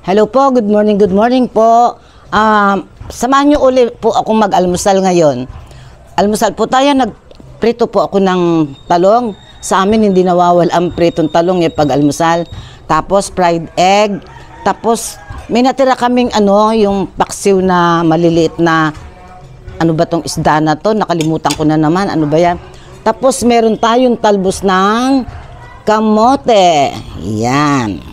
Hello po, good morning, good morning po. Um, samahan niyo uli po ako mag-almusal ngayon. Almusal po tayo, nagprito po ako ng talong. Sa amin hindi nawawal ang pritong talong yung pag-almusal. Tapos fried egg. Tapos may natira kaming ano, yung paksiw na maliliit na ano ba tong isda na to? Nakalimutan ko na naman. Ano ba yan? Tapos meron tayong talbos ng kamote. Yan.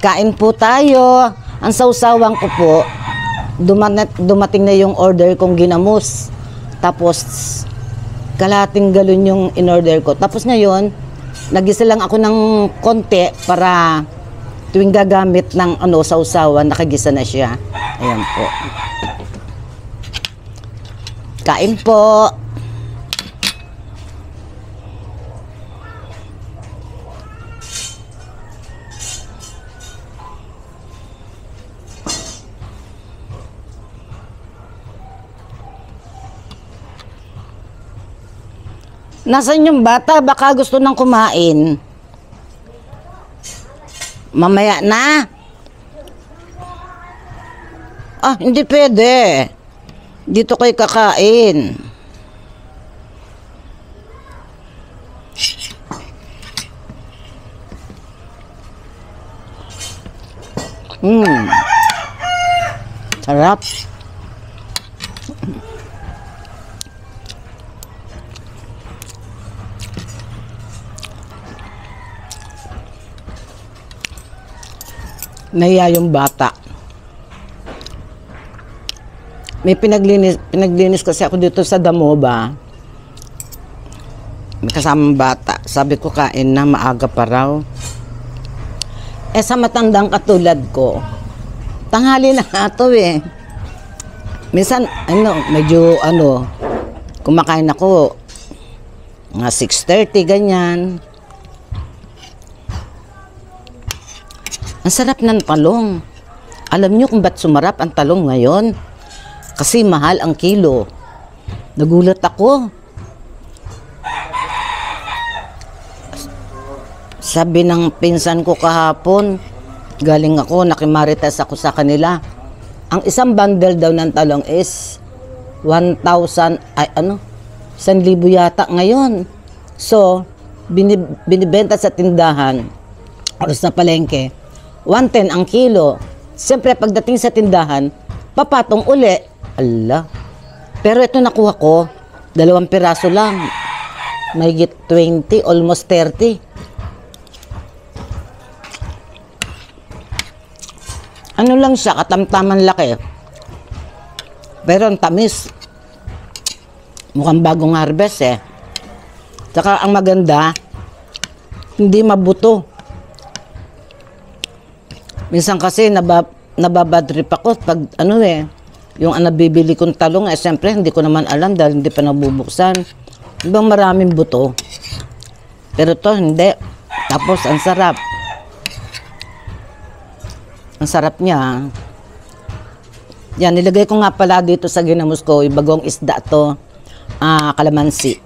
Kain po tayo. Ang sausawan ko po, dumat dumating na yung order kong ginamos. Tapos, kalating galon yung in-order ko. Tapos ngayon, nagisa lang ako ng konti para tuwing gagamit ng ano, sausawan, nakagisa na siya. Ayan po. Kain po. Nasaan yung bata? Baka gusto nang kumain. Mamaya na. Ah, hindi pwede. Dito kayo kakain. Hmm. Sarap. Nahiya yung bata. May pinaglinis, pinaglinis kasi ako dito sa Damoba. May kasamang bata. Sabi ko kain na maaga pa raw. Eh sa matandang katulad ko, tanghali na nga to eh. Minsan, ano, medyo ano, kumakain ako, mga 6.30, ganyan. Ang sarap ng talong. Alam niyo kung ba't sumarap ang talong ngayon? Kasi mahal ang kilo. Nagulat ako. Sabi ng pinsan ko kahapon, galing ako, nakimarites ako sa kanila. Ang isang bundle daw ng talong is 1,000, ay ano, 1,000 yata ngayon. So, binib- binibenta sa tindahan, o sa palengke, 110 ang kilo. Siyempre, pagdating sa tindahan, papatong uli. Ala. Pero ito nakuha ko, dalawang piraso lang. May 20, almost 30. Ano lang siya, katamtaman laki. Pero ang tamis. Mukhang bagong harvest eh. Saka ang maganda, hindi mabuto. Minsan kasi naba, nababadrip ako pag ano eh, yung nabibili kong talong eh, siyempre hindi ko naman alam dahil hindi pa nabubuksan. Ibang maraming buto. Pero to hindi. Tapos ang sarap. Ang sarap niya. Yan, nilagay ko nga pala dito sa ginamos ko, bagong isda to, ah, kalamansi.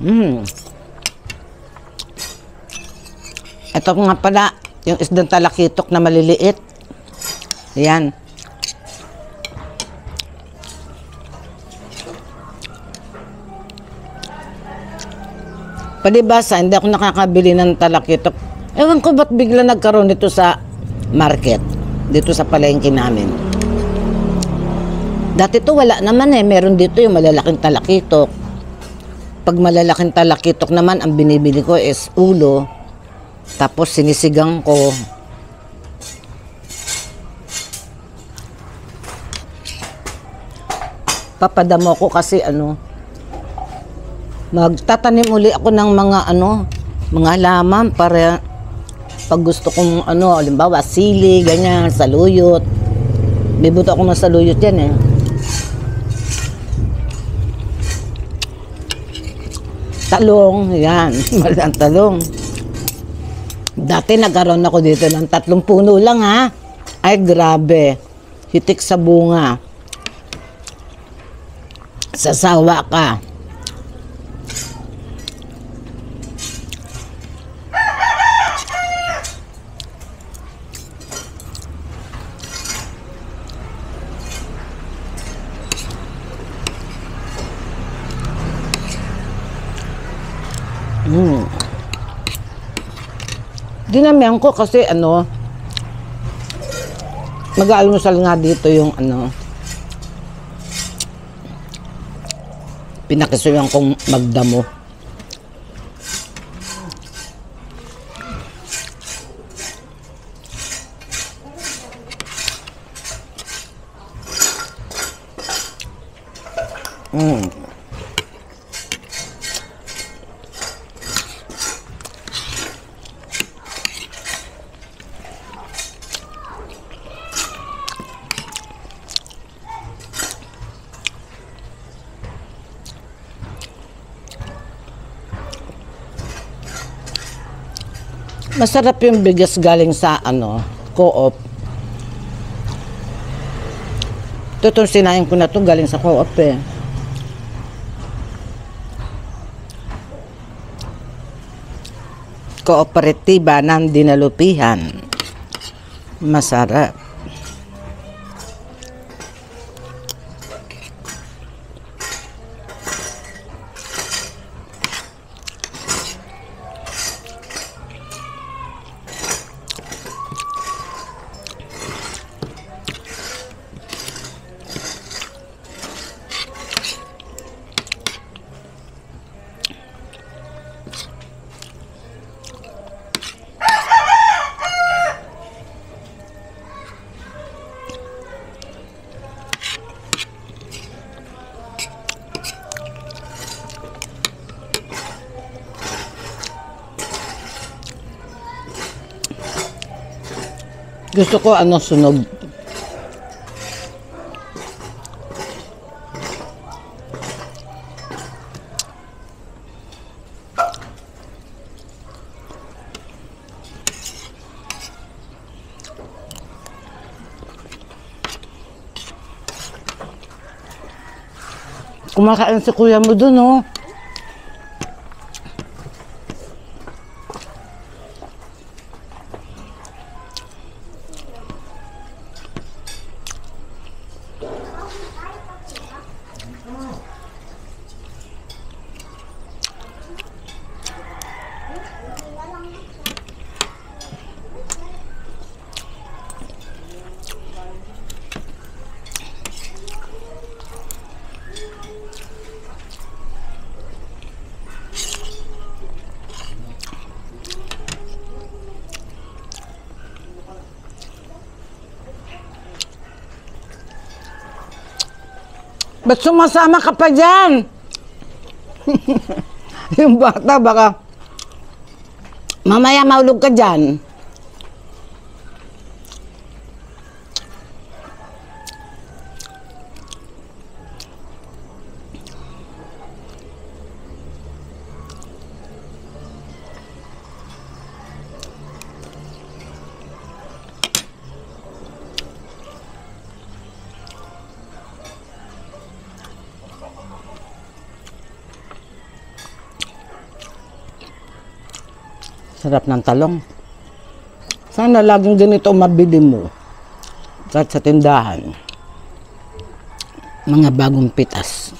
Mm. Ito nga pala, yung isdang talakitok na maliliit. Ayan. Palibasa, hindi ako nakakabili ng talakitok. Ewan ko ba't bigla nagkaroon dito sa market, dito sa palengke namin. Dati to wala naman eh, meron dito yung malalaking talakitok. Pag malalaking talakitok naman, ang binibili ko is ulo. Tapos sinisigang ko. Papadamo ko kasi ano, magtatanim uli ako ng mga ano, mga halaman para pag gusto kong ano, halimbawa sili, ganyan, saluyot. Bibuto ako ng saluyot yan eh. Talong, yan. Malang talong. Dati nagkaroon ako dito ng tatlong puno lang ha. Ay grabe. Hitik sa bunga. Sasawa ka. Mm. Dinamihan ko kasi ano, mag-aalmusal nga dito yung ano, pinakisuyan kong magdamo. Mm. Masarap yung bigas galing sa ano, co-op. Ito itong sinain ko na to galing sa co-op eh. Kooperatiba ng dinalupihan. Masarap. Gusto ko ano sunog. Kumakain si kuya mo dun, oh. Ba't sumasama ka pa dyan? yung bata baka mamaya maulog ka dyan. Sarap ng talong. Sana laging ganito mabili mo. Kahit sa tindahan. Mga bagong pitas.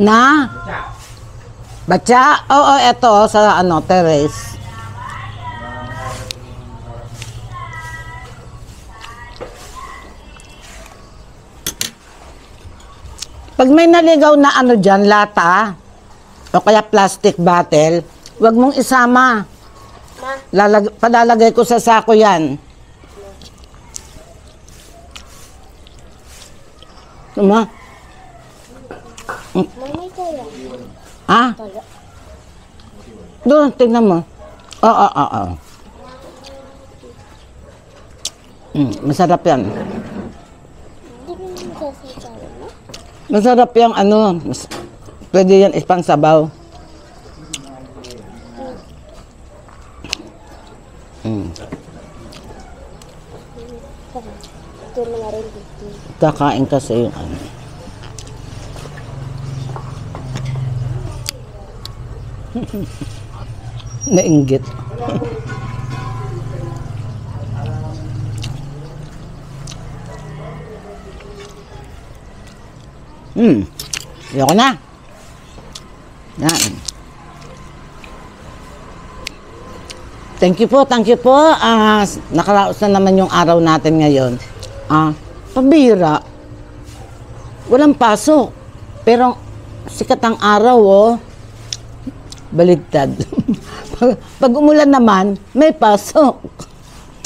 Na? Bacha. Batya? Oo, eto sa ano, terrace. Pag may naligaw na ano dyan, lata, o kaya plastic bottle, wag mong isama. Lalag, palalagay ko sa sako yan. Tuma? Mami kaya. Ah? Doon, tingnan mo. Oo, oo, oo. Mm, masarap yan. Hindi mo yung sasasawa mo? Masarap yung ano. Mas, pwede yan ipang sabaw. Mm, kakain kasi yung ano. Nainggit. Hmm. Ayoko na. Yan. Thank you po, thank you po. Ah, nakaraos na naman yung araw natin ngayon. Ah, pabira. Walang pasok. Pero sikat ang araw, oh. Baligtad. pag, pag umulan naman, may pasok.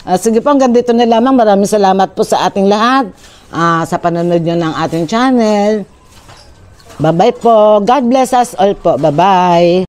Ah, sige po, hanggang dito na lamang. Maraming salamat po sa ating lahat. Ah, sa panonood nyo ng ating channel. Bye-bye po. God bless us all po. Bye-bye.